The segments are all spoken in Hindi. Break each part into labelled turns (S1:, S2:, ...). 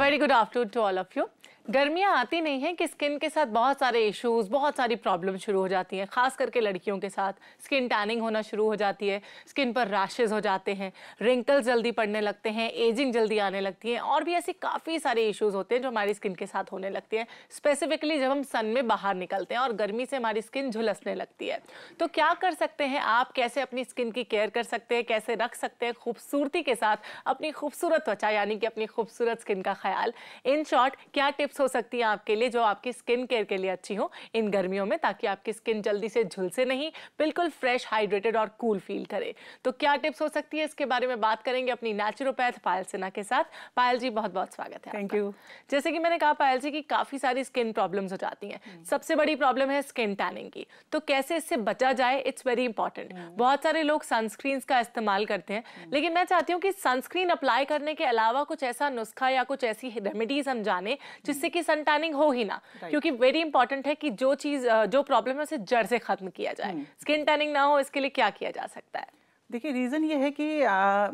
S1: A very good afternoon to all of you. गर्मियाँ आती नहीं हैं कि स्किन के साथ बहुत सारे इश्यूज़ बहुत सारी प्रॉब्लम शुरू हो जाती हैं, खास करके लड़कियों के साथ। स्किन टैनिंग होना शुरू हो जाती है स्किन पर रैशेज हो जाते हैं रिंकल्स जल्दी पड़ने लगते हैं एजिंग जल्दी आने लगती है, और भी ऐसी काफ़ी सारे इश्यूज़ होते हैं जो हमारी स्किन के साथ होने लगती हैं। स्पेसिफिकली जब हम सन में बाहर निकलते हैं और गर्मी से हमारी स्किन झुलसने लगती है। तो क्या कर सकते हैं आप? कैसे अपनी स्किन की केयर कर सकते हैं? कैसे रख सकते हैं खूबसूरती के साथ अपनी खूबसूरत त्वचा, यानी कि अपनी खूबसूरत स्किन का ख्याल? इन शॉर्ट क्या टिप्स हो सकती है आपके लिए जो आपकी स्किन केयर के लिए अच्छी हो इन गर्मियों में ताकि आपकी स्किन जल्दी से झुलसे नहीं बिल्कुल फ्रेश हाइड्रेटेड और कूल फील करे। तो क्या टिप्स हो सकती है? इसके बारे में बात करेंगे अपनी नेचुरोपैथ पायल सिन्हा के साथ। पायल जी बहुत बहुत स्वागत है
S2: थैंक यू
S1: जैसे कि मैंने कहा पायल जी की काफ़ी सारी स्किन प्रॉब्लम्स हो जाती हैं।
S2: हम्म।
S1: सबसे बड़ी प्रॉब्लम है स्किन टैनिंग की। तो कैसे इससे बचा जाए? इट्स वेरी इंपॉर्टेंट बहुत सारे लोग सनस्क्रीन का इस्तेमाल करते हैं।
S2: हम्म।
S1: लेकिन मैं चाहती हूँ कि सनस्क्रीन अप्लाई करने के अलावा कुछ ऐसा नुस्खा या कुछ ऐसी रेमेडीज हम जाने जिससे कि सन टैनिंग हो ही ना। क्योंकि वेरी इंपॉर्टेंट है कि जो चीज़ जो प्रॉब्लम है उसे जड़ से खत्म किया जाए।
S2: हम्म।
S1: स्किन टैनिंग ना हो इसके लिए क्या किया जा सकता है?
S2: देखिए रीज़न ये है कि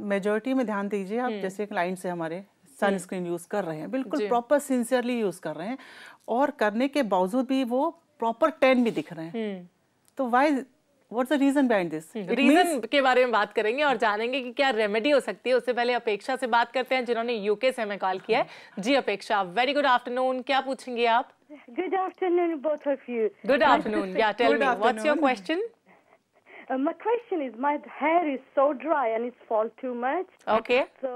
S2: मेजोरिटी में ध्यान दीजिए आप जैसे क्लाइंट्स है हमारे सनस्क्रीन यूज़ कर रहे हैं बिल्कुल प्रॉपर सिंसियरली यूज़ कर रहे हैं। और करने के बावजूद भी वो प्रॉपर टेन भी दिख रहे हैं। तो why what's the reason behind this
S1: reason के बारे में बात करेंगे और जानेंगे कि क्या रेमेडी हो सकती है उससे पहले अपेक्षा से बात करते हैं जिन्होंने यूके से हमें कॉल किया है। जी अपेक्षा वेरी गुड आफ्टरनून क्या पूछेंगे आप?
S3: Good afternoon both of you
S1: good afternoon या tell me your question
S3: my question is my hair is so dry and it's fall too much
S1: okay
S3: so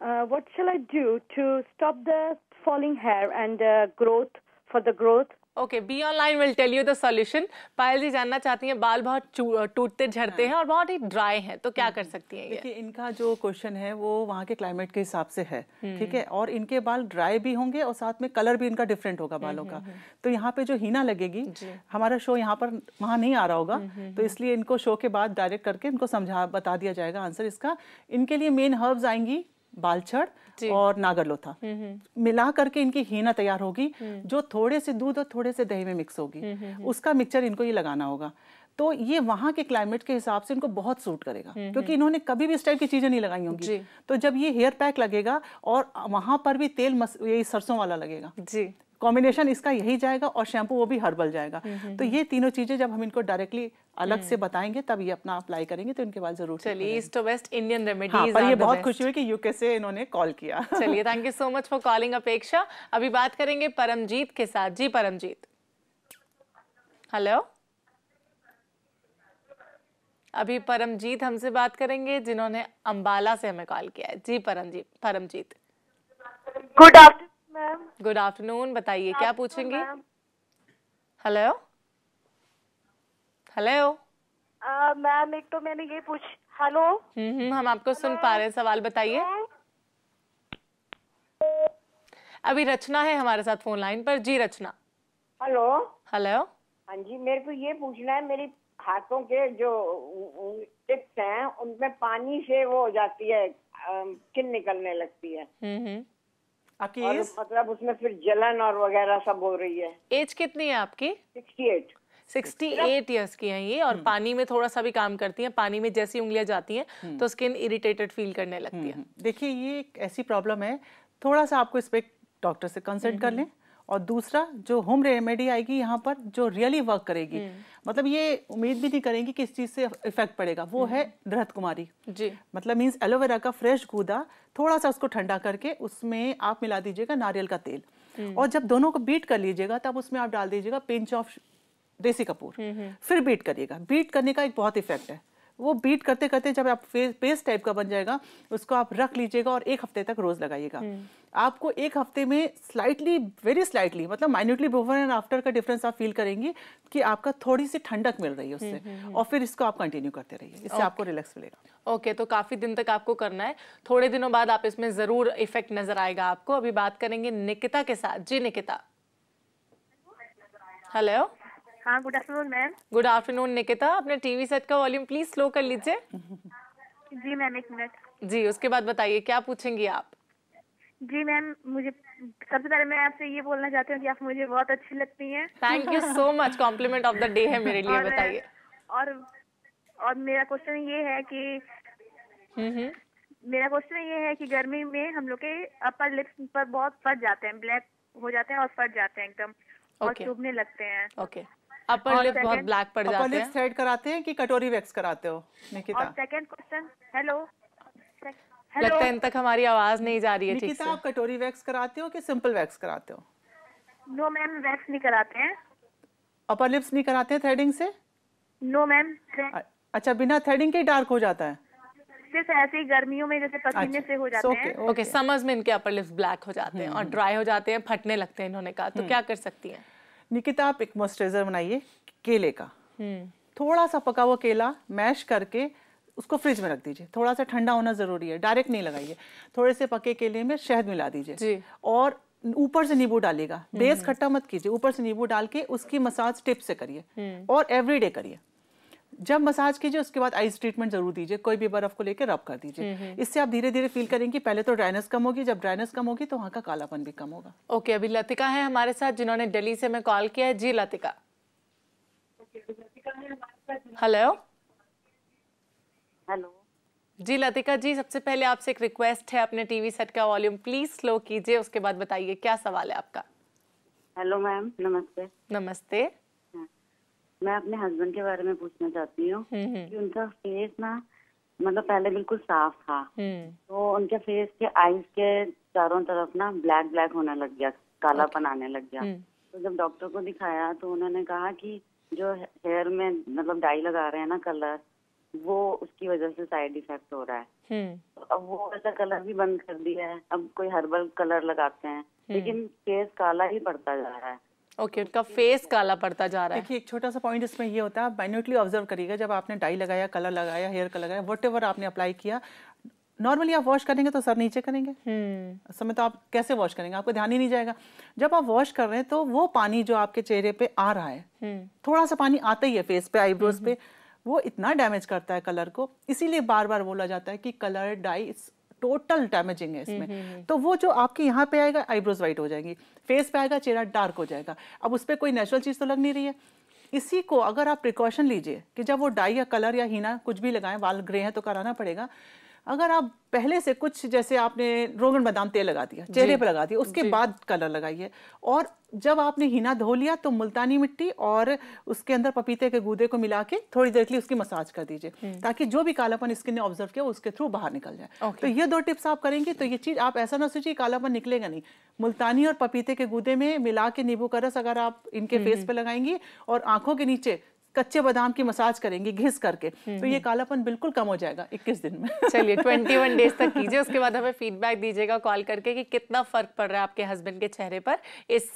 S3: what shall I do to stop the falling hair and growth for the growth
S1: okay be online will tell you the solution Payal ji जानना चाहती हैं बाल बहुत टूटते झड़ते हैं और बहुत ही ड्राई हैं तो क्या कर सकती हैं
S2: देखिए इनका जो क्वेश्चन है वो वहाँ के क्लाइमेट के हिसाब से है ठीक है? और इनके बाल ड्राई भी होंगे और साथ में कलर भी इनका डिफरेंट होगा बालों का। तो यहाँ पे जो हीना लगेगी हमारा शो यहाँ पर वहाँ नहीं आ रहा होगा तो इसलिए इनको शो के बाद डायरेक्ट करके इनको समझा बता दिया जाएगा आंसर इसका इनके लिए मेन हर्ब्स आएँगी बालछड़ और नागरलोथा। मिला करके इनकी हीना तैयार होगी जो थोड़े से दूध और थोड़े से दही में मिक्स होगी। उसका मिक्सचर इनको ये लगाना होगा। तो ये वहाँ के क्लाइमेट के हिसाब से इनको बहुत सूट करेगा क्योंकि इन्होंने कभी भी इस टाइप की चीज़ें नहीं लगाई होंगी। तो जब ये हेयर पैक लगेगा और वहाँ पर भी तेल मस ये सरसों वाला लगेगा
S1: जी।
S2: कॉम्बिनेशन इसका यही जाएगा और शैम्पू वो भी हर्बल जाएगा। तो ये तीनों चीज़ें जब हम इनको डायरेक्टली अलग से बताएँगे तब ये अपना अप्लाई करेंगे तो इनके बाल ज़रूर
S1: चलिए ईस्ट टू वेस्ट इंडियन
S2: हाँ
S1: रेमेडीज
S2: पर ये बहुत खुशी हुई कि यूके से इन्होंने कॉल किया।
S1: चलिए thank you so much for calling Apeksha. अभी बात करेंगे परमजीत के साथ। जी परमजीत। हेलो अभी परमजीत हमसे बात करेंगे जिन्होंने अंबाला से हमें कॉल किया है। जी Paramjeet Paramjeet.
S4: Good afternoon ma'am.
S1: Good afternoon बताइए क्या पूछेंगे? हेलो हेलो
S4: मैम एक तो मैंने ये पूछ हेलो?
S1: हम्म हम्म, हम आपको सुन पा रहे हैं सवाल बताइए। अभी रचना है हमारे साथ फ़ोन लाइन पर जी रचना।
S5: हेलो
S1: हेलो
S5: हाँ जी मेरे को ये पूछना है मेरी हाथों के जो टिप्स हैं उनमें पानी से वो हो जाती है किन निकलने लगती है?
S1: हम्म हम्म।
S2: आपकी
S5: और
S2: एज
S5: मतलब उसमें फिर जलन और वगैरह सब हो रही है।
S1: एज कितनी है आपकी?
S5: सिक्सटी एट
S1: 68 एट की है ये और पानी में थोड़ा सा भी काम करती हैं पानी में जैसी उंगलियाँ जाती हैं तो स्किन इरिटेटेड फील करने लगती है।
S2: देखिए ये एक ऐसी प्रॉब्लम है थोड़ा सा आपको इस पर डॉक्टर से कंसल्ट कर लें। और दूसरा जो होम रेमेडी आएगी यहाँ पर जो रियली वर्क करेगी। मतलब ये उम्मीद भी नहीं करेंगी कि इस चीज़ से इफ़ेक्ट पड़ेगा। वो है दृढ़ कुमारी।
S1: जी।
S2: मतलब मीन्स एलोवेरा का फ्रेश गूदा थोड़ा सा उसको ठंडा करके उसमें आप मिला दीजिएगा नारियल का तेल। और जब दोनों को बीट कर लीजिएगा तब उसमें आप डाल दीजिएगा पिंच ऑफ़ देसी कपूर। फिर बीट करिएगा। बीट करने का एक बहुत इफ़ेक्ट है। वो बीट करते करते जब आप पेस्ट टाइप का बन जाएगा उसको आप रख लीजिएगा और एक हफ़्ते तक रोज लगाइएगा। आपको एक हफ़्ते में स्लाइटली वेरी स्लाइटली मतलब माइन्यूटली बिफोर एंड आफ्टर का डिफरेंस आप फील करेंगे कि आपका थोड़ी सी ठंडक मिल रही है उससे और फिर इसको आप कंटिन्यू करते रहिए। इससे आपको रिलैक्स मिलेगा।
S1: ओके तो काफ़ी दिन तक आपको करना है। थोड़े दिनों बाद आप इसमें ज़रूर इफ़ेक्ट नज़र आएगा आपको। अभी बात करेंगे निकिता के साथ। जी निकिता। हेलो
S4: हाँ good afternoon ma'am
S1: good afternoon Nikita अपने टीवी सेट का वॉल्यूम प्लीज़ स्लो कर लीजिए।
S4: जी मैम एक मिनट
S1: जी उसके बाद बताइए क्या पूछेंगी आप?
S4: जी मैम मुझे सबसे पहले मैं आपसे ये बोलना चाहती हूँ कि आप मुझे बहुत अच्छी लगती हैं।
S1: Thank you so much compliment of the day है मेरे लिए बताइए।
S4: और और मेरा क्वेश्चन ये है कि
S1: हम्म हम्म।
S4: मेरा क्वेश्चन ये है कि गर्मी में हम लोग के अपर लिप्स पर बहुत फट जाते हैं ब्लैक हो जाते हैं और फट जाते हैं एकदम और. चुभने लगते हैं।
S1: ओके अपर लिप बहुत ब्लैक पड़
S2: अपर
S1: जाते
S2: लिप्स
S1: हैं।
S2: थ्रेड कराते हैं कि कटोरी वैक्स कराते हो निकिता?
S4: और सेकंड क्वेश्चन हेलो
S1: लगता है इन तक हमारी आवाज़ नहीं जा रही है ठीक
S2: निकिता
S1: से।
S2: आप कटोरी वैक्स कराते हो कि सिंपल वैक्स कराते हो?
S4: नो मैम वैक्स नहीं कराते हैं।
S2: अपर लिप्स नहीं कराते हैं थ्रेडिंग से?
S4: नो मैम
S2: अच्छा बिना थ्रेडिंग के डार्क हो जाता है।
S4: सिर्फ़ ऐसे ही गर्मियों में जैसे पसीने से हो जाते हैं।
S1: ओके समर्स में इनके अपर लिप्स ब्लैक हो जाते हैं और ड्राई हो जाते हैं फटने लगते हैं इन्होंने कहा तो क्या कर सकती हैं?
S2: निकिता आप एक मॉइस्चराइजर बनाइए केले का।
S1: हम्म।
S2: थोड़ा सा पका हुआ केला मैश करके उसको फ्रिज में रख दीजिए। थोड़ा सा ठंडा होना ज़रूरी है डायरेक्ट नहीं लगाइए। थोड़े से पके केले में शहद मिला दीजिए। और ऊपर से नींबू डालिएगा। बेस खट्टा मत कीजिए ऊपर से नींबू डाल के उसकी मसाज टिप से करिए। और एवरीडे करिए। जब मसाज कीजिए उसके बाद आइस ट्रीटमेंट ज़रूर दीजिए कोई भी बर्फ़ को लेकर रब कर दीजिए। इससे आप धीरे धीरे फील करेंगे पहले तो ड्राइनेस कम होगी जब ड्राइनेस कम होगी तो वहाँ का कालापन भी कम होगा।
S1: ओके अभी लतिका है हमारे साथ जिन्होंने दिल्ली से मैं कॉल किया है। जी लतिका। हेलो
S6: हेलो
S1: जी लतिका जी सबसे पहले आपसे एक रिक्वेस्ट है अपने टीवी सेट का वॉल्यूम प्लीज़ स्लो कीजिए उसके बाद बताइए क्या सवाल है आपका?
S6: हेलो मैम नमस्ते।
S1: नमस्ते।
S6: मैं अपने हस्बैंड के बारे में पूछना चाहती हूँ
S1: हम्म हम्म।
S6: कि उनका फेस ना मतलब पहले बिल्कुल साफ़ था।
S1: हम्म।
S6: तो उनके फेस के आईज के चारों तरफ़ ना ब्लैक ब्लैक होने लग गया कालापन आने लग गया। तो जब डॉक्टर को दिखाया तो उन्होंने कहा कि जो हेयर में मतलब डाई लगा रहे हैं ना कलर वो उसकी वजह से साइड इफ़ेक्ट हो रहा है। तो अब वो ऐसा कलर भी बंद कर दिया है। अब कोई हर्बल कलर लगाते हैं लेकिन फेस काला ही पड़ता जा रहा है।
S1: ओके उनका फेस काला पड़ता जा रहा है।
S2: देखिए एक छोटा सा पॉइंट इसमें ये होता है आप माइन्यूटली ऑब्ज़र्व करिएगा जब आपने डाई लगाया कलर लगाया हेयर कलर लगाया वट आपने अप्लाई किया नॉर्मली आप वॉश करेंगे तो सर नीचे करेंगे।
S1: हम्म।
S2: उस समय तो आप कैसे वॉश करेंगे? आपको ध्यान ही नहीं जाएगा। जब आप वॉश कर रहे हैं तो वो पानी जो आपके चेहरे पे आ रहा है
S1: हम्म।
S2: थोड़ा सा पानी आता ही है फेस पे आईब्रोज hmm. पे वो इतना डैमेज करता है कलर को। इसीलिए बार बार बोला जाता है कि कलर डाई टोटल डैमेजिंग है इसमें। तो वो जो आपके यहाँ पे आएगा आईब्रोज वाइट हो जाएँगी। फेस पे आएगा चेहरा डार्क हो जाएगा। अब उस पर कोई नेचुरल चीज़ तो लग नहीं रही है। इसी को अगर आप प्रिकॉशन लीजिए कि जब वो डाई या कलर या हीना कुछ भी लगाएँ बाल ग्रे हैं तो कराना पड़ेगा। अगर आप पहले से कुछ जैसे आपने रोगन बादाम तेल लगा दिया चेहरे पर लगा दिया उसके बाद कलर लगाइए। और जब आपने हीना धो लिया तो मुल्तानी मिट्टी और उसके अंदर पपीते के गूदे को मिला के थोड़ी देर के लिए उसकी मसाज कर दीजिए ताकि जो भी कालापन स्किन ने ऑब्ज़र्व किया उसके थ्रू बाहर निकल जाए। तो ये दो टिप्स आप करेंगे तो ये चीज़ आप ऐसा ना सोचिए कालापन निकलेगा नहीं। मुल्तानी और पपीते के गूदे में मिला के नींबू का रस अगर आप इनके फेस पे लगाएँगी और आँखों के नीचे कच्चे बादाम की मसाज करेंगे घिस करके तो ये कालापन बिल्कुल कम हो जाएगा 21 दिन में।
S1: चलिए 21 डेज़ तक कीजिए उसके बाद हमें फीडबैक दीजिएगा कॉल करके कि कितना फ़र्क पड़ रहा है आपके हस्बैंड के चेहरे पर इस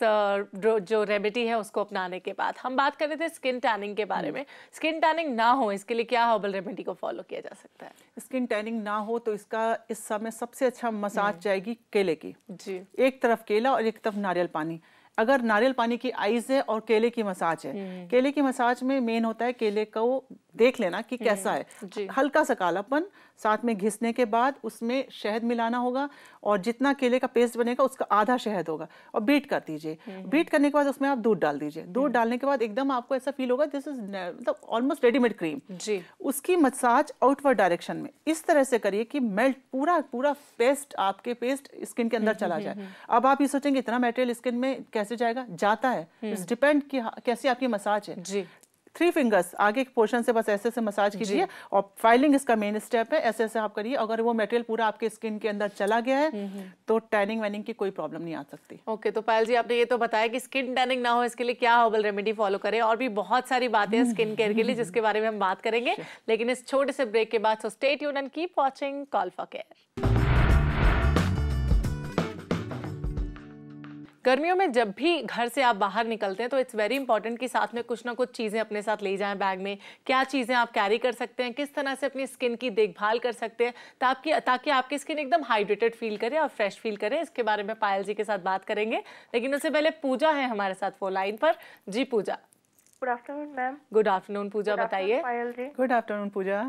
S1: जो- जो रेमेडी है उसको अपनाने के बाद। हम बात कर रहे थे स्किन टैनिंग के बारे में। स्किन टैनिंग ना हो इसके लिए क्या हर्बल रेमेडी को फॉलो किया जा सकता है?
S2: स्किन टैनिंग ना हो तो इसका इस समय सबसे अच्छा मसाज जाएगी केले की।
S1: जी।
S2: एक तरफ़ केला और एक तरफ़ नारियल पानी। अगर नारियल पानी की आइज़ है और केले की मसाज है। केले की मसाज में मेन होता है केले को देख लेना कि कैसा है। हल्का सा कालापन साथ में घिसने के बाद उसमें शहद मिलाना होगा और जितना केले का पेस्ट बनेगा उसका आधा शहद होगा और बीट कर दीजिए। बीट करने के बाद उसमें आप दूध डाल दीजिए। दूध डालने के बाद एकदम आपको ऐसा फील होगा दिस इज़ मतलब ऑलमोस्ट रेडीमेड क्रीम
S1: जी।
S2: उसकी मसाज आउटवर्ड डायरेक्शन में। इस तरह से करिए कि मेल्ट पूरा पूरा पेस्ट आपके पेस्ट स्किन के अंदर चला जाए। अब आप ये सोचेंगे इतना मेटेरियल स्किन में कैसे जाएगा? जाता है। इट्स डिपेंड कि कैसी आपकी मसाज है। थ्री फिंगर्स आगे के पोर्शन से बस ऐसे ऐसे मसाज कीजिए और फाइलिंग इसका मेन स्टेप है। ऐसे ऐसे आप करिए। अगर वो मटेरियल पूरा आपके स्किन के अंदर चला गया है तो टैनिंग वैनिंग की कोई प्रॉब्लम नहीं आ सकती।
S1: ओके तो पायल जी आपने ये तो बताया कि स्किन टैनिंग ना हो इसके लिए क्या हर्बल रेमेडी फॉलो करें? और भी बहुत सारी बातें हैं स्किन केयर के लिए जिसके बारे में हम बात करेंगे। लेकिन इस छोटे से ब्रेक के बाद so stay tune and keep watching call for care गर्मियों में जब भी घर से आप बाहर निकलते हैं तो इट्स वेरी इंपॉर्टेंट कि साथ में कुछ ना कुछ चीज़ें अपने साथ ले जाएँ बैग में। क्या चीज़ें आप कैरी कर सकते हैं? किस तरह से अपनी स्किन की देखभाल कर सकते हैं? ताकि ताकि आपकी स्किन एकदम हाइड्रेटेड फील करे और फ्रेश फील करे। इसके बारे में पायल जी के साथ बात करेंगे। लेकिन उससे पहले पूजा है हमारे साथ फ़ोन लाइन पर। जी Pooja.
S4: Good afternoon ma'am
S1: good afternoon Pooja बताइए।
S4: Payal ji.
S2: Good afternoon Pooja.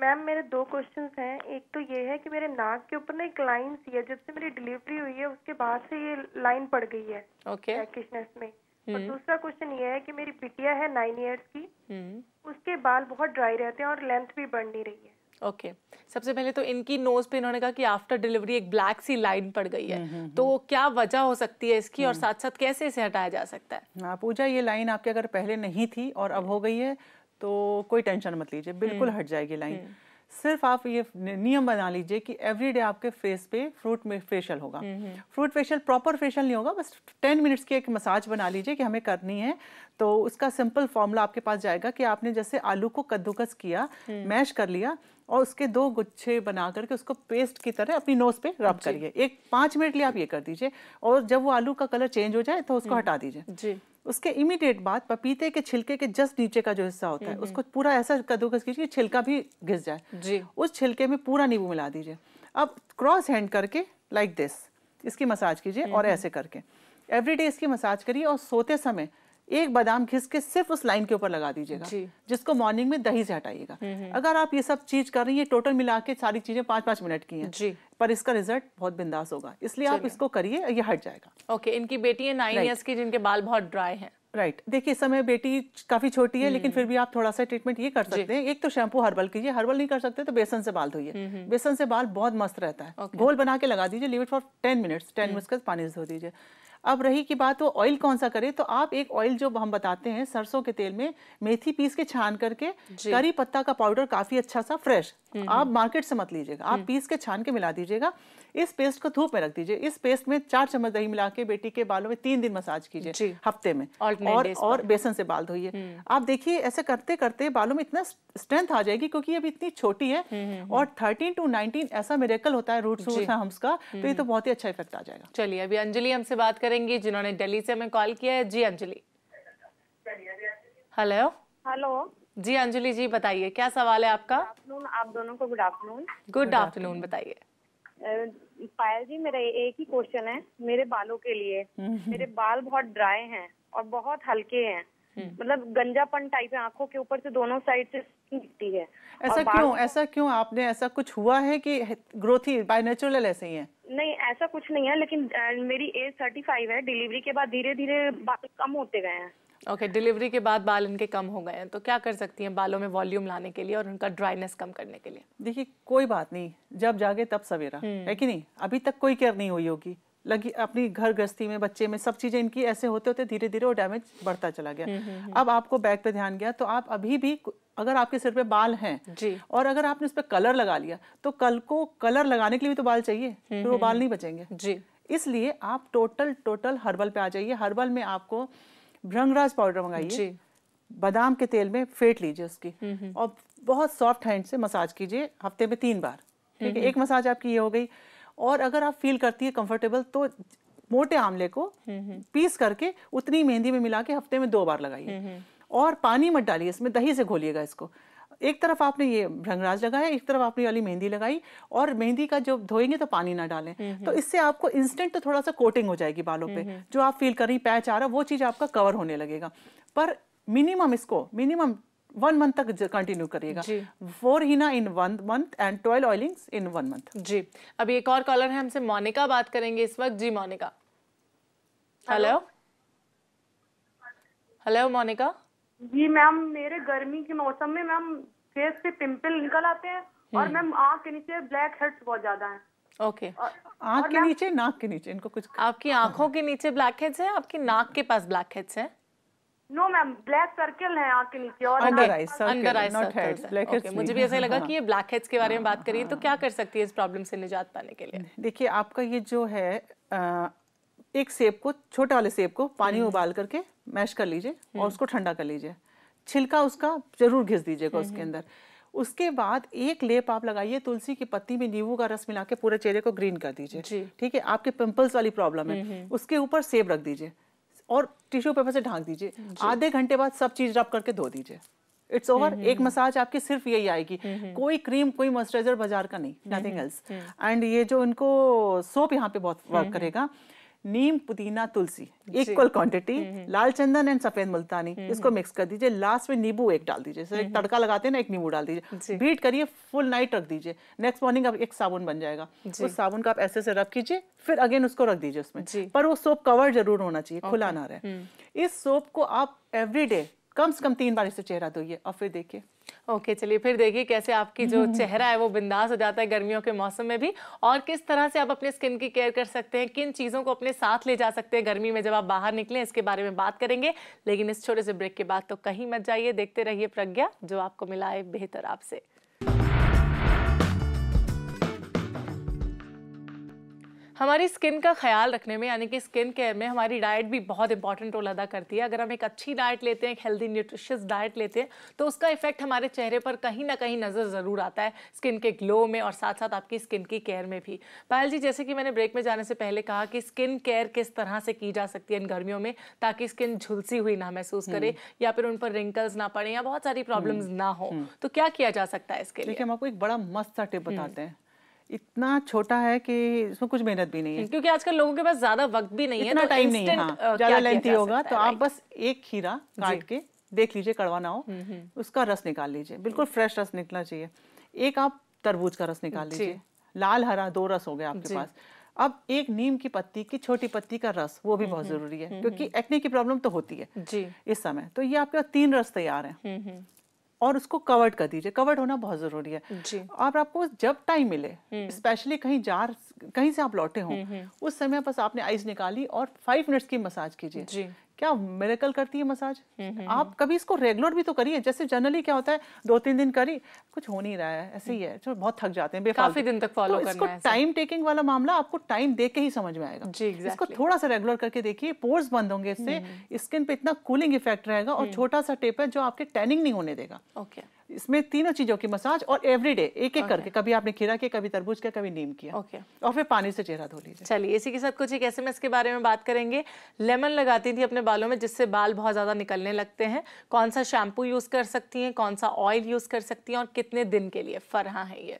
S4: Ma'am मेरे दो क्वेश्चन हैं। एक तो ये है कि मेरे नाक के ऊपर ना एक लाइन सी है जब से मेरी डिलीवरी हुई है उसके बाद से ये लाइन पड़ गई है
S1: ओके
S4: ब्लैकिशनेस में।
S7: और दूसरा क्वेश्चन ये है कि मेरी बिटिया है नाइन इयर्स की
S1: हम्म
S7: उसके बाल बहुत ड्राई रहते हैं और लेंथ भी बढ़ नहीं रही है।
S1: Okay okay. सबसे पहले तो इनकी नोज़ पे इन्होंने कहा कि आफ्टर डिलीवरी एक ब्लैक सी लाइन पड़ गई है। तो क्या वजह हो सकती है इसकी और साथ साथ कैसे इसे हटाया जा सकता है?
S2: हाँ पूजा ये लाइन आपके अगर पहले नहीं थी और अब हो गई है तो कोई टेंशन मत लीजिए बिल्कुल हट जाएगी लाइन। सिर्फ़ आप ये नियम बना लीजिए कि एवरी डे आपके फेस पे फ्रूट में फेशियल होगा। फ्रूट फेशियल प्रॉपर फेशियल नहीं होगा बस टेन मिनट्स की एक मसाज बना लीजिए कि हमें करनी है। तो उसका सिंपल फॉर्मूला आपके पास जाएगा कि आपने जैसे आलू को कद्दूकस किया मैश कर लिया और उसके दो गुच्छे बना करके उसको पेस्ट की तरह अपनी नोज़ पे रब करिए। एक पाँच मिनट लिए आप ये कर दीजिए और जब वो आलू का कलर चेंज हो जाए तो उसको हटा दीजिए।
S1: जी।
S2: उसके इमीडिएट बाद पपीते के छिलके के जस्ट नीचे का जो हिस्सा होता है उसको पूरा ऐसा कद्दूकस कीजिए छिलका भी घिस जाए।
S1: जी।
S2: उस छिलके में पूरा नींबू मिला दीजिए। अब क्रॉस हैंड करके लाइक दिस इसकी मसाज कीजिए और ऐसे करके। एवरीडे इसकी मसाज करिए और सोते समय एक बादाम घिस के सिर्फ़ उस लाइन के ऊपर लगा दीजिएगा जिसको मॉर्निंग में दही से हटाइएगा। अगर आप ये सब चीज़ कर रही हैं टोटल मिला के सारी चीज़ें पाँच पाँच मिनट की हैं
S1: जी।
S2: पर इसका रिज़ल्ट बहुत बिंदास होगा। इसलिए आप इसको करिए ये हट जाएगा।
S1: ओके इनकी बेटी है नाइन ईयर्स की जिनके बाल बहुत ड्राई हैं।
S2: राइट देखिए इस समय बेटी काफ़ी छोटी है लेकिन फिर भी आप थोड़ा सा ट्रीटमेंट ये कर सकते हैं। एक तो शैम्पू हर्बल कीजिए। हर्बल नहीं कर सकते तो बेसन से बाल धोइए। बेसन से बाल बहुत मस्त रहता है। घोल बना के लगा दीजिए leave it for ten minutes ten minutes का पानी से धो दीजिए। अब रही की बात वो ऑयल कौन सा करे? तो आप एक ऑयल जो हम बताते हैं सरसों के तेल में मेथी पीस के छान करके करी पत्ता का पाउडर काफ़ी अच्छा सा फ्रेश आप मार्केट से मत लीजिएगा आप पीस के छान के मिला दीजिएगा। इस पेस्ट को धूप में रख दीजिए। इस पेस्ट में चार चम्मच दही मिला के बेटी के बालों में तीन दिन मसाज कीजिए हफ़्ते में। और और बेसन से बाल धोइए। आप देखिए ऐसे करते करते बालों में इतना स्ट्रेंथ आ जाएगी क्योंकि अभी इतनी छोटी है। और 13 टू 19 ऐसा मेरेकल होता है रूट सूट हम्स का तो ये तो बहुत ही अच्छा इफ़ेक्ट आ जाएगा।
S1: चलिए अभी अंजलि हमसे बात करेंगी जिन्होंने दिल्ली से हमें कॉल किया है। जी अंजलि। हेलो
S8: हेलो
S1: जी अंजलि जी बताइए क्या सवाल है आपका?
S8: आप दोनों को गुड आफ्टरनून
S1: गुड आफ्टरनून बताइए।
S8: पायल जी मेरा एक ही क्वेश्चन है मेरे बालों के लिए। मेरे बाल बहुत ड्राई हैं और बहुत हल्के हैं। मतलब गंजापन टाइप है आँखों के ऊपर से दोनों साइड से दिखती है।
S2: ऐसा क्यों ऐसा क्यों आपने ऐसा कुछ हुआ है कि ग्रोथ ही बाय नेचुरल ऐसे ही है?
S8: नहीं ऐसा कुछ नहीं है लेकिन मेरी एज थर्टी फाइव है डिलीवरी के बाद धीरे धीरे बाल कम होते गए हैं।
S1: ओके डिलीवरी के बाद बाल इनके कम हो गए हैं तो क्या कर सकती हैं बालों में वॉल्यूम लाने के लिए और उनका ड्राइनेस कम करने के लिए?
S2: देखिए कोई बात नहीं जब जागे तब सवेरा है कि नहीं? अभी तक कोई केयर नहीं हुई होगी। लगी अपनी घर गृहस्थी में बच्चे में सब चीज़ें इनकी ऐसे होते होते धीरे धीरे वो डैमेज बढ़ता चला गया। अब आपको बैक पे ध्यान गया तो आप अभी भी अगर आपके सिर पे बाल हैं
S1: जी।
S2: और अगर आपने उस पर कलर लगा लिया तो कल को कलर लगाने के लिए भी तो बाल चाहिए फिर वो बाल नहीं बचेंगे।
S1: जी।
S2: इसलिए आप टोटल टोटल हर्बल पे आ जाइए। हर्बल में आपको भ्रंगराज पाउडर मंगाइए। बादाम के तेल में फेंट लीजिए उसकी। और बहुत सॉफ्ट हैंड से मसाज कीजिए हफ़्ते में तीन बार। ठीक है एक मसाज आपकी ये हो गई। और अगर आप फील करती है कंफर्टेबल तो मोटे आमले को पीस करके उतनी मेहंदी में मिला के हफ़्ते में दो बार लगाइए। और पानी मत डालिए इसमें दही से घोलिएगा इसको। एक तरफ़ आपने ये भ्रंगराज लगाया एक तरफ़ आपने वाली मेहंदी लगाई और मेहंदी का जब धोएँगे तो पानी ना डालें। तो इससे आपको इंस्टेंट तो थोड़ा सा कोटिंग हो जाएगी बालों पे। जो आप फील कर रही पैच आ रहा है वो चीज़ आपका कवर होने लगेगा। पर मिनिमम इसको मिनिमम वन मंथ तक कंटिन्यू करिएगा। Four henna in one month and twelve oilings in one month
S1: जी। अभी एक और कॉलर है हमसे मोनिका बात करेंगे इस वक्त। जी मोनिका। Hello hello Monika?
S7: जी मैम मेरे गर्मी के मौसम में मैम फेस पे पिंपल निकल आते हैं और मैम आँख के नीचे ब्लैक हेड्स बहुत ज़्यादा हैं।
S1: ओके।
S2: आँख के नीचे नाक के नीचे इनको कुछ
S1: आपकी आँखों के नीचे ब्लैक हेड्स हैं आपकी नाक के पास ब्लैक हेड्स है?
S7: नो मैम ब्लैक सर्कल है आँख के नीचे और
S2: under
S1: under eye
S2: not heads black
S1: okay मुझे भी ऐसा लगा कि ये ब्लैक हेड्स के बारे में बात करिए तो क्या कर सकती है इस प्रॉब्लम से निजात पाने के लिए?
S2: देखिए आपका ये जो है एक सेब को छोटे वाले सेब को पानी में उबाल करके मैश कर लीजिए और उसको ठंडा कर लीजिए। छिलका उसका ज़रूर घिस दीजिएगा उसके अंदर। उसके बाद एक लेप आप लगाइए तुलसी की पत्ती में नींबू का रस मिला के पूरे चेहरे को ग्रीन कर दीजिए। ठीक है? आपके पिंपल्स वाली प्रॉब्लम है। उसके ऊपर सेब रख दीजिए और टिश्यू पेपर से ढांक दीजिए। आधे घंटे बाद सब चीज़ रब करके धो दीजिए। इट्स ओवर एक मसाज आपकी सिर्फ़ यही आएगी। कोई क्रीम कोई मॉइस्चराइजर बाज़ार का नहीं नथिंग एल्स एंड ये जो इनको सोप यहाँ पे बहुत वर्क करेगा नीम पुदीना तुलसी इक्वल क्वांटिटी लाल चंदन एंड सफ़ेद मुल्तानी। इसको मिक्स कर दीजिए। लास्ट में नींबू एक डाल दीजिए। एक तड़का लगाते हैं ना एक नींबू डाल दीजिए। बीट करिए फुल नाइट रख दीजिए। नेक्स्ट मॉर्निंग अब एक साबुन बन जाएगा। उस साबुन का आप ऐसे से रब कीजिए फिर अगेन उसको रख दीजिए उसमें। पर वो सोप कवर ज़रूर होना चाहिए खुला ना रहे। इस सोप को आप एवरी डे कम से कम तीन बार इसे चेहरा धोइए और फिर देखिए।
S1: ओके चलिए फिर देखिए कैसे आपकी जो चेहरा है वो बिंदास हो जाता है गर्मियों के मौसम में भी। और किस तरह से आप अपने स्किन की केयर कर सकते हैं किन चीज़ों को अपने साथ ले जा सकते हैं गर्मी में जब आप बाहर निकलें इसके बारे में बात करेंगे। लेकिन इस छोटे से ब्रेक के बाद तो कहीं मत जाइए देखते रहिए प्रज्ञा जो आपको मिला है बेहतर आपसे। हमारी स्किन का ख्याल रखने में यानी कि स्किन केयर में हमारी डाइट भी बहुत इंपॉर्टेंट रोल अदा करती है अगर हम एक अच्छी डाइट लेते हैं एक हेल्दी न्यूट्रिशियस डाइट लेते हैं तो उसका इफ़ेक्ट हमारे चेहरे पर कहीं ना कहीं नज़र ज़रूर आता है स्किन के ग्लो में और साथ साथ आपकी स्किन की केयर में भी पायल जी जैसे कि मैंने ब्रेक में जाने से पहले कहा कि स्किन केयर किस तरह से की जा सकती है इन गर्मियों में ताकि स्किन झुलसी हुई ना महसूस करे हम्म। या फिर उन पर रिंकल्स ना पड़े या बहुत सारी प्रॉब्लम्स हम्म। ना हो हम्म। तो क्या किया जा सकता है इसके लिए
S2: हम आपको एक बड़ा मस्त सा टिप बताते हैं इतना छोटा है कि इसमें कुछ मेहनत भी नहीं है।
S1: क्योंकि आजकल लोगों के पास ज़्यादा वक्त भी नहीं
S2: है इतना तो टाइम नहीं है हाँ, ज़्यादा लेंथी होगा तो आप बस एक खीरा काट के देख लीजिए कड़वा ना हो हम्म, हम्म। उसका रस निकाल लीजिए बिल्कुल फ्रेश रस निकलना चाहिए। एक आप तरबूज का रस निकाल लीजिए लाल हरा दो रस हो गए आपके पास। अब एक नीम की पत्ती की छोटी पत्ती का रस वो भी बहुत हम्म, ज़रूरी है क्योंकि एक्ने की प्रॉब्लम तो होती है जी। इस समय। तो ये आपके तीन रस तैयार हैं। और उसको कवर्ड कर दीजिए। कवर्ड होना बहुत ज़रूरी है। जी। और आपको जब टाइम मिले स्पेशली हम्म। कहीं जार कहीं से आप लौटे हों हम्म, हम्म। उस समय बस आपने आइस निकाली और फाइव मिनट्स की मसाज कीजिए। क्या मेरेकल करती है मसाज हम्म, हम्म, आप हम्म। कभी इसको रेगुलर भी तो करिए जैसे जनरली क्या होता है दो तीन दिन करी कुछ हो नहीं रहा है ऐसे ही है जो बहुत थक जाते हैं
S1: काफ़ी दिन तक फॉलो तो
S2: इसको टाइम टेकिंग वाला मामला आपको टाइम देख के ही समझ में आएगा। जी exactly. इसको थोड़ा सा रेगुलर करके देखिए पोर्स बंद होंगे इससे स्किन पे इतना कूलिंग इफ़ेक्ट रहेगा और छोटा सा टेप है जो आपके टैनिंग नहीं होने देगा। ओके इसमें तीनों चीज़ों की मसाज और एवरीडे एक एक करके कभी आपने खीरा किया कभी तरबूज किया कभी नीम किया। ओके और फिर पानी से चेहरा धो लीजिए।
S1: चलिए इसी के साथ कुछ एक एसएमएस के बारे में बात करेंगे। लेमन लगाती थी अपने बालों में जिससे बाल बहुत ज़्यादा निकलने लगते हैं। कौन सा शैम्पू यूज़ कर सकती हैं कौन सा ऑयल यूज़ कर सकती हैं और कितने दिन के लिए? फरहा है ये।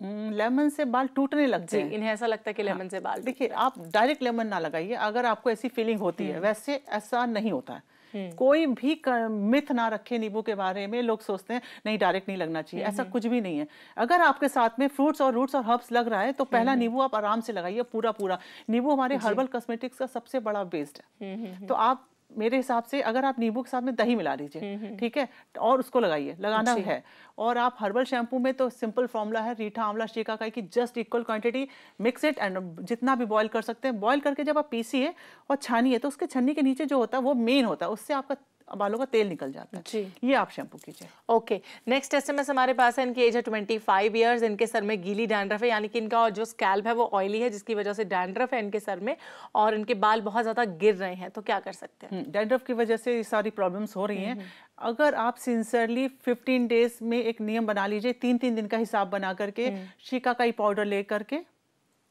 S2: लेमन से बाल टूटने लगते हैं।
S1: इन्हें ऐसा लगता है कि लेमन हाँ, से बाल
S2: देखिए आप डायरेक्ट लेमन ना लगाइए। अगर आपको ऐसी फीलिंग होती है हम्म। वैसे ऐसा नहीं होता है। हम्म। कोई भी मिथ ना रखे नींबू के बारे में लोग सोचते हैं नहीं डायरेक्ट नहीं लगना चाहिए ऐसा हम्म, कुछ भी नहीं है। अगर आपके साथ में फ्रूट्स और रूट्स और हर्ब्स लग रहा है तो पहला नींबू आप आराम से लगाइए पूरा पूरा नींबू हमारे हर्बल कॉस्मेटिक्स का सबसे बड़ा बेस्ड है। तो आप मेरे हिसाब से अगर आप नींबू के साथ में दही मिला लीजिए हम्म, हम्म। ठीक है? और उसको लगाइए लगाना है। और आप हर्बल शैम्पू में तो सिंपल फॉर्मूला है रीठा आंवला शेखा का कि just equal quantity mix it and जितना भी बॉईल कर सकते हैं। बॉईल करके जब आप पीसीए और छानिए तो उसके छन्नी के नीचे जो होता है वो मेन होता है। उससे आपका बालों का तेल निकल जाता है। जी। ये आप शैम्पू कीजिए।
S1: ओके नेक्स्ट एसएमएस हमारे पास है इनकी एज है ट्वेंटी फाइव ईयर्स इनके सर में गीली डैंड्रफ है यानी कि इनका जो स्कैल्प है वो ऑयली है जिसकी वजह से डैंड्रफ है इनके सर में और इनके बाल बहुत ज़्यादा गिर रहे हैं तो क्या कर सकते हैं?
S2: डैंड्रफ की वजह से सारी प्रॉब्लम्स हो रही हैं। हम्म, हम्म। अगर आप सिंसियरली 15 डेज़ में एक नियम बना लीजिए तीन तीन दिन का हिसाब बना करके हम्म। शिकाकाई पाउडर ले करके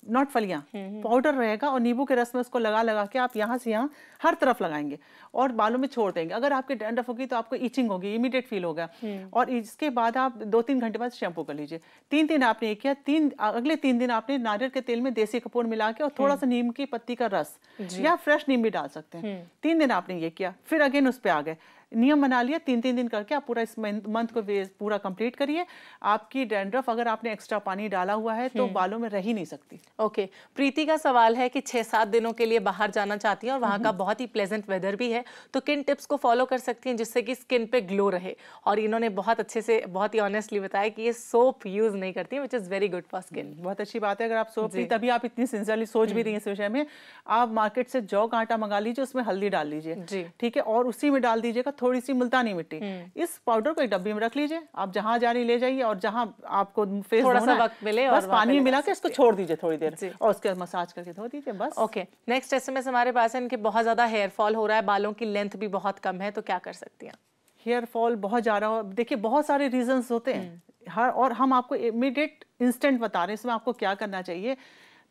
S2: नॉट फलियाँ पाउडर रहेगा और नींबू के रस में उसको लगा लगा के आप यहाँ से यहाँ हर तरफ़ लगाएँगे और बालों में छोड़ देंगे। अगर आपके डैंड्रफ होगी तो आपको इचिंग होगी इमीडिएट फील होगा। और इसके बाद आप दो तीन घंटे बाद शैम्पू कर लीजिए। तीन दिन आपने ये किया तीन अगले तीन दिन आपने नारियल के तेल में देसी कपूर मिला के और थोड़ा हम्म। सा नीम की पत्ती का रस या फ्रेश नीम भी डाल सकते हैं। हम्म। तीन दिन आपने ये किया फिर अगेन उस पर आ गए। नियम बना लिया तीन तीन दिन करके आप पूरा इस मंथ को पूरा कंप्लीट करिए। आपकी डेंड्रफ अगर आपने एक्स्ट्रा पानी डाला हुआ है तो बालों में रह ही नहीं सकती।
S1: Okay okay. प्रीति का सवाल है कि छह सात दिनों के लिए बाहर जाना चाहती है और वहाँ का बहुत ही प्लेजेंट वेदर भी है तो किन टिप्स को फॉलो कर सकती हैं जिससे कि स्किन पे ग्लो रहे? और इन्होंने बहुत अच्छे से बहुत ही ऑनेस्टली बताया कि ये सोप यूज़ नहीं करती है which is very good for skin
S2: बहुत अच्छी बात है अगर आप सोप तभी आप इतनी सिंसियरली सोच भी रही हैं इस विषय में आप मार्केट से जौ का आटा मंगा लीजिए उसमें हल्दी डाल लीजिए। ठीक है और उसी में डाल दीजिएगा थोड़ी सी मुल्तानी मिट्टी। हम्म। इस पाउडर को एक डब्बी में रख लीजिए आप जहाँ जा रही ले जाइए और जहाँ आपको फेस थोड़ा सा वक्त मिले बस पानी मिला के इसको छोड़ दीजिए थोड़ी देर और उसके मसाज करके धो दीजिए बस।
S1: ओके नेक्स्ट एसएमएस हमारे पास है इनके बहुत ज़्यादा हेयर फॉल हो रहा है बालों की लेंथ भी बहुत कम है तो क्या कर सकती हैं?
S2: हेयर फॉल बहुत जा रहा हो देखिए बहुत सारे रीजंस होते हैं। हम्म। हर और हम आपको इमीडिएट इंस्टेंट बता रहे हैं इसमें आपको क्या करना चाहिए?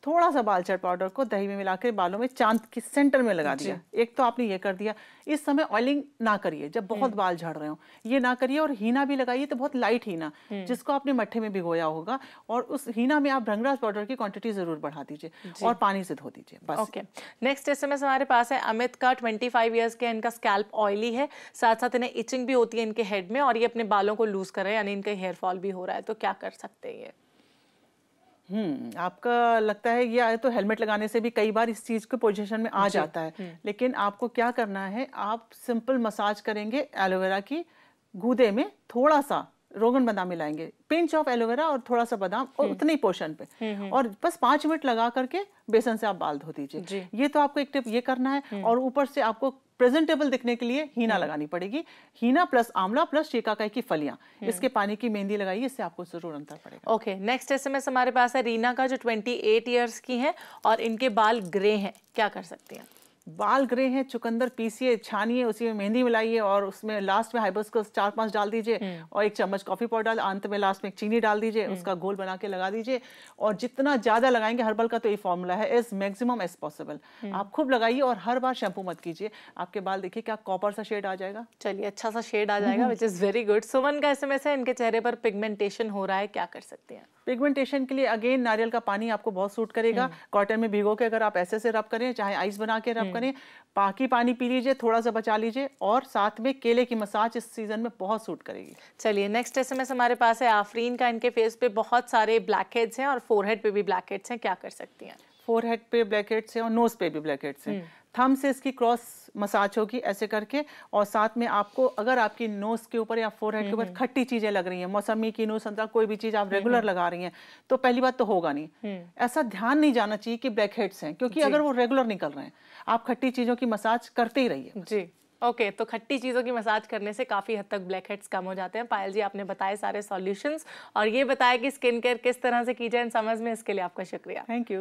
S2: थोड़ा सा बाल चट पाउडर को दही में मिला के बालों में चाँद के सेंटर में लगा दिया। एक तो आपने ये कर दिया इस समय ऑयलिंग ना करिए जब बहुत बाल झड़ रहे हो ये ना करिए और हीना भी लगाइए तो बहुत लाइट हीना जिसको आपने मट्ठे में भिगोया होगा और उस हीना में आप भृंगराज पाउडर की क्वांटिटी ज़रूर बढ़ा दीजिए और पानी से धो दीजिए बस।
S1: ओके नेक्स्ट एसएमएस हमारे पास है अमित का 25 इयर्स के इनका स्कैल्प ऑयली है साथ साथ इन्हें इचिंग भी होती है इनके हेड में और ये अपने बालों को लूज कर रहे हैं यानी इनका हेयर फॉल भी हो रहा है तो क्या कर सकते हैं ये?
S2: हम्म आपका लगता है ये तो हेलमेट लगाने से भी कई बार इस चीज़ के पोजीशन में आ जाता है। लेकिन आपको क्या करना है आप सिंपल मसाज करेंगे एलोवेरा की गूदे में थोड़ा सा रोगन बादाम मिलाएँगे पिंच ऑफ़ एलोवेरा और थोड़ा सा बादाम और उतने ही पोर्शन पे। और बस पाँच मिनट लगा करके बेसन से आप बाल धो दीजिए। ये तो आपको एक टिप ये करना है और ऊपर से आपको प्रेजेंटेबल दिखने के लिए हीना लगानी पड़ेगी। हीना प्लस आंवला प्लस शिकाकाई की फलियाँ। इसके पानी की मेहंदी लगाइए इससे आपको ज़रूर अंतर पड़ेगा।
S1: ओके नेक्स्ट एसएमएस हमारे पास है रीना का जो 28 इयर्स की हैं और इनके बाल ग्रे हैं। क्या कर सकती हैं?
S2: बाल ग्रे हैं चुकंदर पीसिए छानिए उसी में मेहंदी मिलाइए और उसमें लास्ट में को चार पाँच डाल दीजिए और एक चम्मच कॉफ़ी पाउडर डाल अंत में लास्ट में एक चीनी डाल दीजिए उसका गोल बना के लगा दीजिए और जितना ज़्यादा लगाएँगे हर्बल का तो ये फॉर्मूला है एज मैक्सिमम एज पॉसिबल आप खूब लगाइए और हर बार शैम्पू मत कीजिए। आपके बाल देखिए क्या कॉपर सा शेड आ जाएगा।
S1: चलिए अच्छा सा शेड आ जाएगा which is very good Suman का एसएमएस है इनके चेहरे पर पिगमेंटेशन हो रहा है क्या कर सकते हैं?
S2: पिगमेंटेशन के लिए अगेन नारियल का पानी आपको बहुत सूट करेगा। कॉटन में भिगो के अगर आप ऐसे से रब करें चाहे आइस बना के रब करें बाकी पानी पी लीजिए थोड़ा सा बचा लीजिए और साथ में केले की मसाज इस सीज़न में बहुत सूट करेगी।
S1: चलिए नेक्स्ट एसएमएस हमारे पास है आफरीन का। इनके फेस पे बहुत सारे ब्लैक हेड्स हैं और फोरहेड पे भी ब्लैक हेड्स हैं। क्या कर सकती हैं?
S2: फोरहेड पे ब्लैक हेड्स हैं और नोज़ पे भी ब्लैक हेड्स हैं। थम से इसकी क्रॉस मसाज होगी ऐसे करके और साथ में आपको अगर आपकी नोज़ के ऊपर या फोरहेड के ऊपर खट्टी चीज़ें लग रही हैं मौसमी की नोज़ संतरा कोई भी चीज़ आप रेगुलर लगा रही हैं तो पहली बात तो होगा नहीं। ऐसा ध्यान नहीं जाना चाहिए कि ब्लैक हेड्स हैं क्योंकि अगर वो रेगुलर निकल रहे हैं आप खट्टी चीज़ों की मसाज करते ही रहिए।
S1: जी। ओके okay, तो खट्टी चीज़ों की मसाज करने से काफ़ी हद तक ब्लैक हेड्स कम हो जाते हैं। पायल जी आपने बताए सारे सॉल्यूशंस और ये बताया कि स्किन केयर किस तरह से की जाए समझ में इसके लिए आपका शुक्रिया।
S2: Thank you